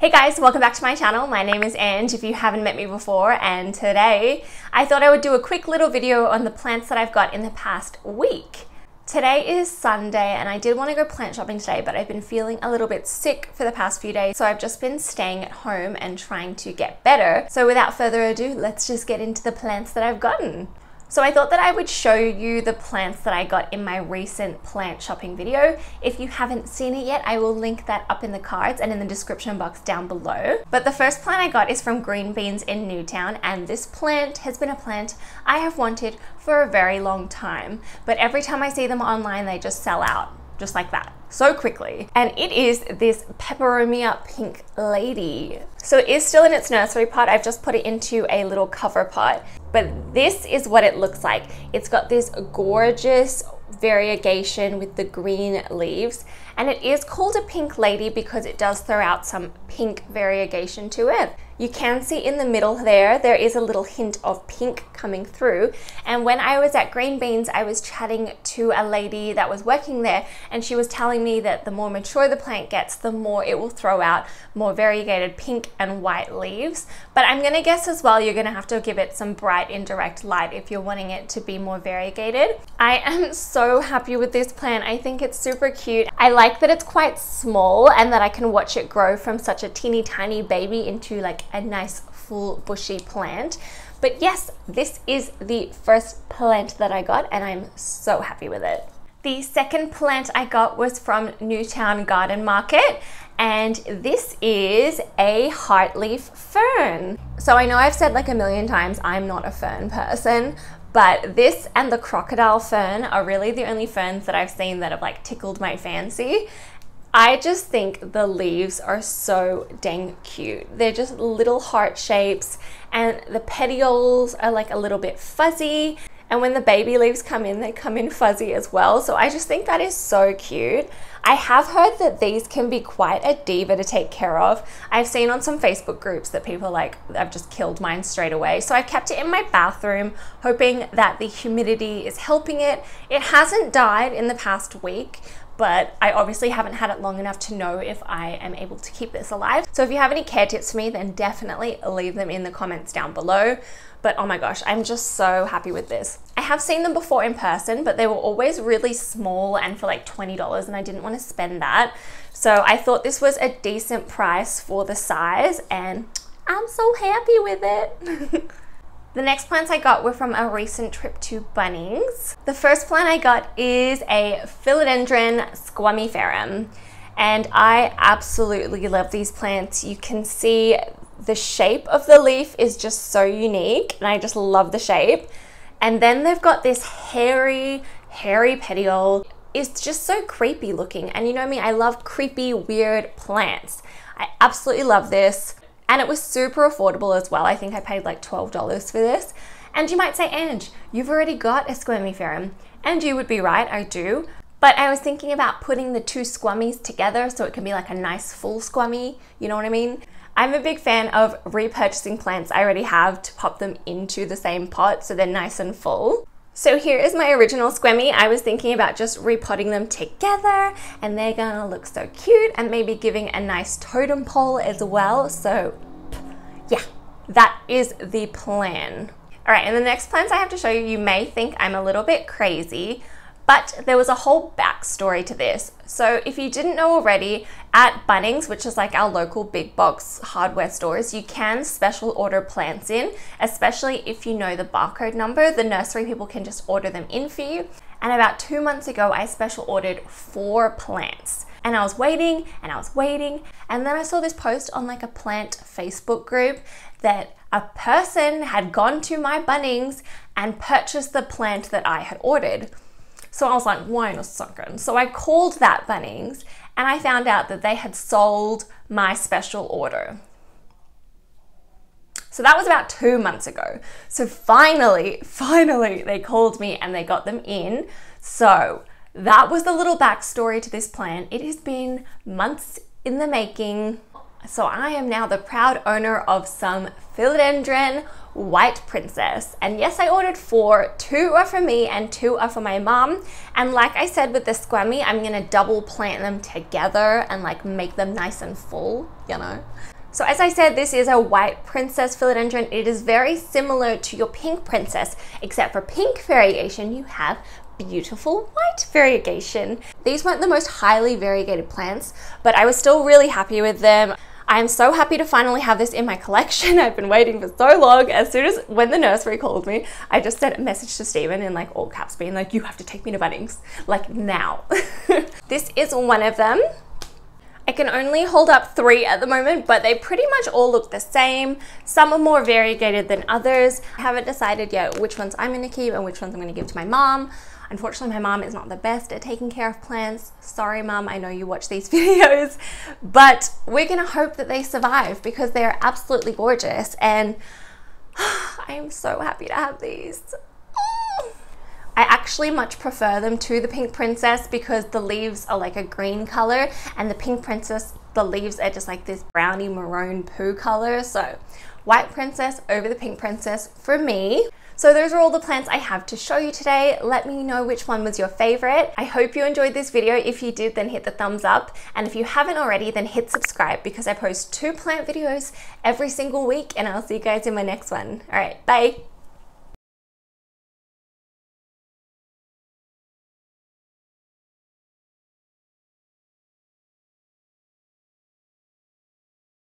Hey guys, welcome back to my channel. My name is Ange if you haven't met me before and today I thought I would do a quick little video on the plants that I've got in the past week. Today is Sunday and I did want to go plant shopping today but I've been feeling a little bit sick for the past few days so I've just been staying at home and trying to get better. So without further ado, let's just get into the plants that I've gotten. So I thought that I would show you the plants that I got in my recent plant shopping video. If you haven't seen it yet, I will link that up in the cards and in the description box down below. But the first plant I got is from Green Beans in Newtown and this plant has been a plant I have wanted for a very long time. But every time I see them online, they just sell out just like that so quickly. And it is this Peperomia Pink Lady. So it is still in its nursery pot. I've just put it into a little cover pot. But this is what it looks like. It's got this gorgeous variegation with the green leaves. And it is called a pink lady because it does throw out some pink variegation to it. You can see in the middle there, there is a little hint of pink coming through. And when I was at Green Beans, I was chatting to a lady that was working there and she was telling me that the more mature the plant gets, the more it will throw out more variegated pink and white leaves. But I'm gonna guess as well, you're gonna have to give it some bright indirect light if you're wanting it to be more variegated. I am so happy with this plant. I think it's super cute. I like that it's quite small and that I can watch it grow from such a teeny tiny baby into like a nice full bushy plant. But yes, this is the first plant that I got and I'm so happy with it. The second plant I got was from Newtown Garden Market and this is a heartleaf fern. So I know I've said like a million times I'm not a fern person, but this and the crocodile fern are really the only ferns that I've seen that have like tickled my fancy. I just think the leaves are so dang cute. They're just little heart shapes and the petioles are like a little bit fuzzy. And when the baby leaves come in, they come in fuzzy as well. So I just think that is so cute. I have heard that these can be quite a diva to take care of. I've seen on some Facebook groups that people like, I've just killed mine straight away. So I've kept it in my bathroom, hoping that the humidity is helping it. It hasn't died in the past week, but I obviously haven't had it long enough to know if I am able to keep this alive. So if you have any care tips for me, then definitely leave them in the comments down below. But oh my gosh, I'm just so happy with this. I have seen them before in person, but they were always really small and for like $20 and I didn't want to spend that. So I thought this was a decent price for the size and I'm so happy with it. The next plants I got were from a recent trip to Bunnings. The first plant I got is a Philodendron squamiferum. And I absolutely love these plants. You can see the shape of the leaf is just so unique and I just love the shape. And then they've got this hairy, hairy petiole. It's just so creepy looking. And you know me, I love creepy, weird plants. I absolutely love this. And it was super affordable as well. I think I paid like $12 for this. And you might say, Ange, you've already got a squamiferum. And you would be right, I do. But I was thinking about putting the two squammies together so it can be like a nice full squammy, you know what I mean? I'm a big fan of repurchasing plants I already have to pop them into the same pot so they're nice and full. So here is my original squammy. I was thinking about just repotting them together and they're gonna look so cute and maybe giving a nice totem pole as well. So yeah, that is the plan. All right, and the next plants I have to show you, you may think I'm a little bit crazy, but there was a whole backstory to this. So if you didn't know already, at Bunnings, which is like our local big box hardware stores, you can special order plants in, especially if you know the barcode number. The nursery people can just order them in for you. And about two months ago, I special ordered four plants. And I was waiting and I was waiting. And then I saw this post on like a plant Facebook group that a person had gone to my Bunnings and purchased the plant that I had ordered. So I was like, wait a second. So I called that Bunnings and I found out that they had sold my special order. So that was about two months ago. So finally, finally, they called me and they got them in. So that was the little backstory to this plan. It has been months in the making. So I am now the proud owner of some philodendron white princess. And yes, I ordered four. Two are for me and two are for my mom. And like I said with the squammy, I'm gonna double plant them together and like make them nice and full, you know? So as I said, this is a white princess philodendron. It is very similar to your pink princess, except for pink variation, you have beautiful white variegation. These weren't the most highly variegated plants, but I was still really happy with them. I'm so happy to finally have this in my collection. I've been waiting for so long. As soon as when the nursery called me, I just sent a message to Stephen in like all caps being like, you have to take me to Bunnings, like now. this is one of them. I can only hold up three at the moment, but they pretty much all look the same. Some are more variegated than others. I haven't decided yet which ones I'm gonna keep and which ones I'm gonna give to my mom. Unfortunately, my mom is not the best at taking care of plants. Sorry, mom, I know you watch these videos, but we're gonna hope that they survive because they are absolutely gorgeous and I am so happy to have these. I actually much prefer them to the Pink Princess because the leaves are like a green color and the Pink Princess, the leaves are just like this brownie maroon poo color. So White Princess over the Pink Princess for me. So those are all the plants I have to show you today. Let me know which one was your favorite. I hope you enjoyed this video. If you did, then hit the thumbs up. And if you haven't already, then hit subscribe because I post two plant videos every single week and I'll see you guys in my next one. All right, bye.